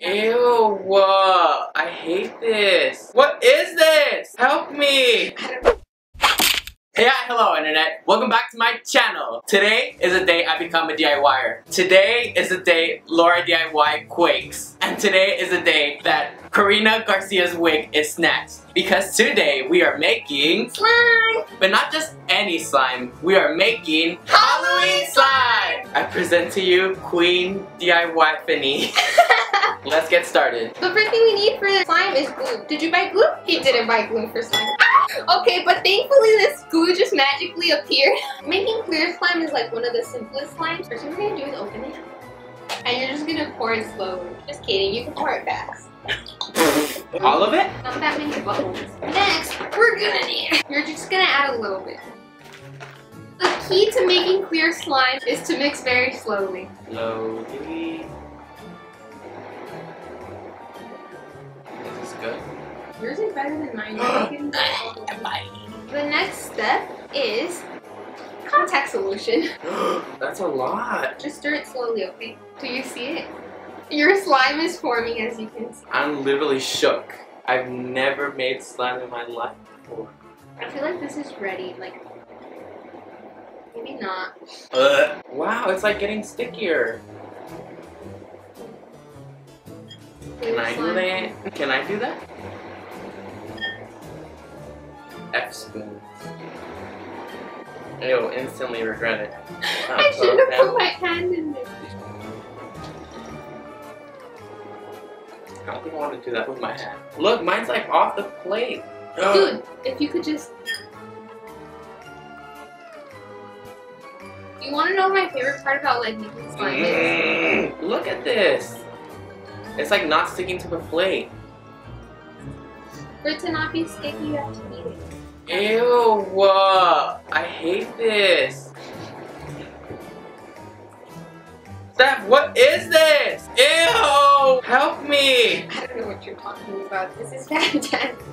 Ew, I hate this. What is this? Help me. Hey, hello internet. Welcome back to my channel. Today is the day I become a DIYer. Today is the day LaurDIY quakes. And today is the day that Karina Garcia's wig is snatched. Because today we are making Slime! but not just any slime. We are making Halloween slime! I present to you Queen DIY Finny. Let's get started. The first thing we need for the slime is glue. Did you buy glue? He didn't buy glue for slime. Ah! Okay, but thankfully this glue just magically appeared. Making clear slime is like one of the simplest slimes. First thing we're gonna do is open it. And you're just gonna pour it slowly. Just kidding, you can pour it fast. All of it? Not that many bubbles. Next, we're gonna need, you're just gonna add a little bit. The key to making clear slime is to mix very slowly. Slowly. Good? Yours is better than mine. The next step is contact solution. That's a lot. Just stir it slowly, okay? Do you see it? Your slime is forming as you can see. I'm literally shook. I've never made slime in my life before. I feel like this is ready. Like, maybe not. Ugh. Wow, it's like getting stickier. Can I do that? Can I do that? F spoons. You'll instantly regret it. I should have put my hand in there. I don't think I want to do that with my hand. Look, mine's like off the plate. Dude, if you could just. You want to know my favorite part about like making slime is? Mm, look at this. It's like not sticking to the plate. For it to not be sticky, you have to eat it. Ew, uh, I hate this. Steph, what is this? Ew, help me. I don't know what you're talking about. This is fantastic.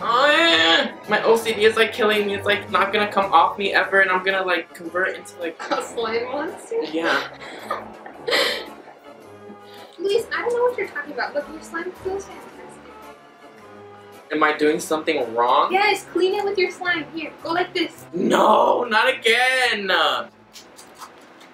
Uh, my OCD is like killing me. It's like not gonna come off me ever, and I'm gonna like convert into like A slime monster? yeah. Luis, I don't know what you're talking about, but your slime feels fantastic. Am I doing something wrong? Yes, clean it with your slime. Here, go like this. No, not again.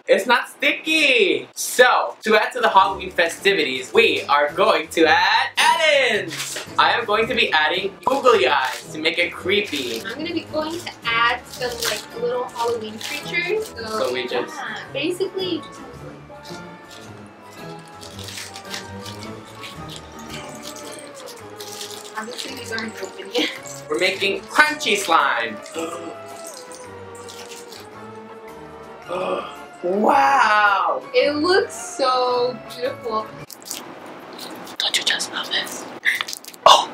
It's not sticky. So, to add to the Halloween festivities, we are going to add add-ins. I am going to be adding googly eyes to make it creepy. I'm gonna be going to add some like little Halloween creatures. So, So we just- yeah, basically you just Obviously these aren't open yet. We're making crunchy slime. wow. It looks so beautiful. Don't you just love this?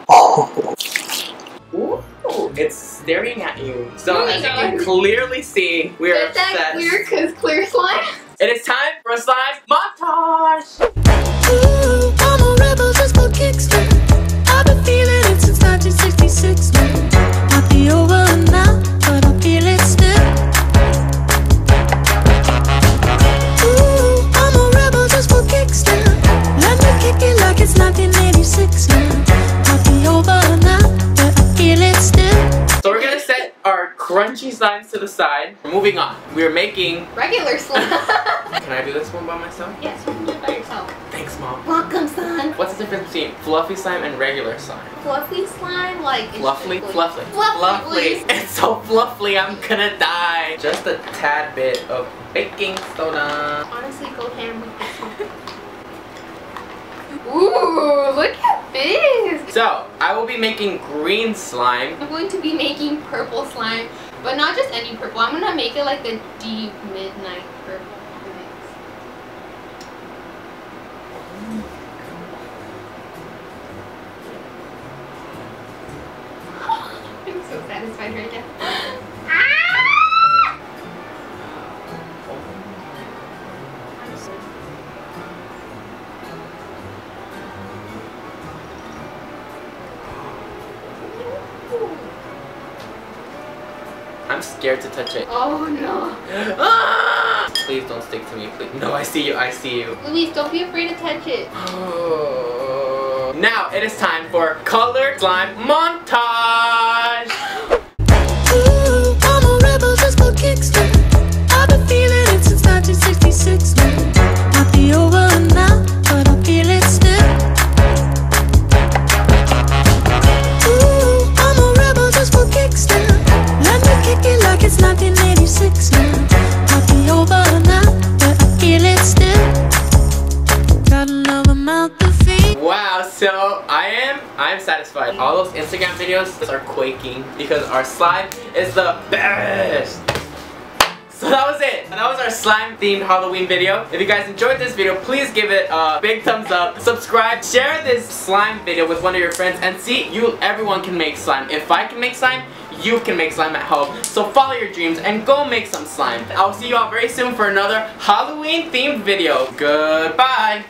Oh. Ooh, it's staring at you. So Oh my as you can clearly see, we are Is that obsessed. clear? Cause clear slime. It is time for a slime montage. Slimes to the side. We're Moving on, we're making. Regular slime. Can I do this one by myself? yes, you can do it by yourself. Thanks, mom. Welcome, son. What's the difference between fluffy slime and regular slime? Fluffy slime, like Fluffy, fluffy, Fluffy. It's so fluffy, I'm gonna die. Just a tad bit of baking soda. Honestly, go ham with this one. Ooh, look at this. So I will be making green slime. I'm going to be making purple slime, but not just any purple. I'm gonna make it like the deep midnight purple. I'm so satisfied right now. I'm scared to touch it. Oh no. Ah! Please don't stick to me, please. No, I see you, I see you. Luis, don't be afraid to touch it. Oh. Now it is time for color slime montage. So I am I am satisfied. All those Instagram videos are quaking because our slime is the best. So that was it. That was our slime themed Halloween video. If you guys enjoyed this video, please give it a big thumbs up. Subscribe, share this slime video with one of your friends and see you everyone can make slime. If I can make slime, you can make slime at home. So follow your dreams and go make some slime. I'll see you all very soon for another Halloween themed video. Goodbye.